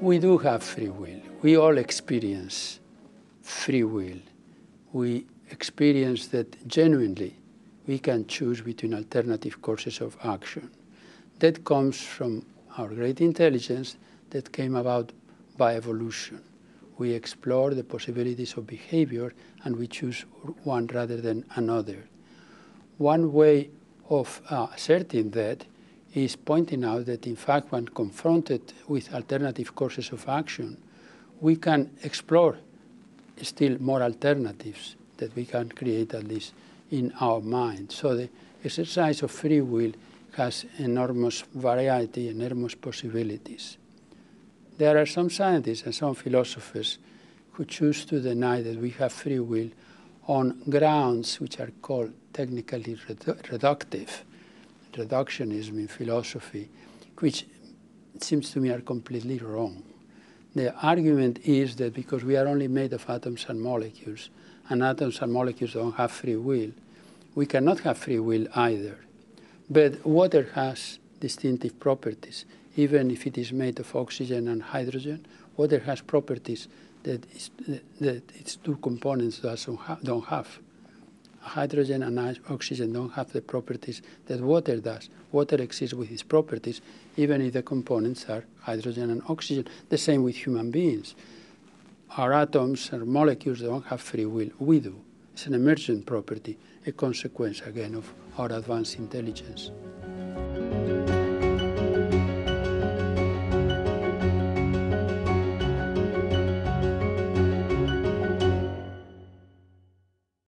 We do have free will. We all experience free will. We experience that genuinely we can choose between alternative courses of action. That comes from our great intelligence that came about by evolution. We explore the possibilities of behavior and we choose one rather than another. One way of uh, asserting that is pointing out that, in fact, when confronted with alternative courses of action, we can explore still more alternatives that we can create at least in our mind. So the exercise of free will has enormous variety, enormous possibilities. There are some scientists and some philosophers who choose to deny that we have free will on grounds which are called technically redu reductive, reductionism in philosophy, which seems to me are completely wrong. The argument is that because we are only made of atoms and molecules, and atoms and molecules don't have free will, we cannot have free will either. But water has distinctive properties. Even if it is made of oxygen and hydrogen, water has properties that, is, that its two components don't have. Hydrogen and oxygen don't have the properties that water does. Water exists with its properties, even if the components are hydrogen and oxygen. The same with human beings. Our atoms and molecules don't have free will. We do. It's an emergent property, a consequence, again, of our advanced intelligence.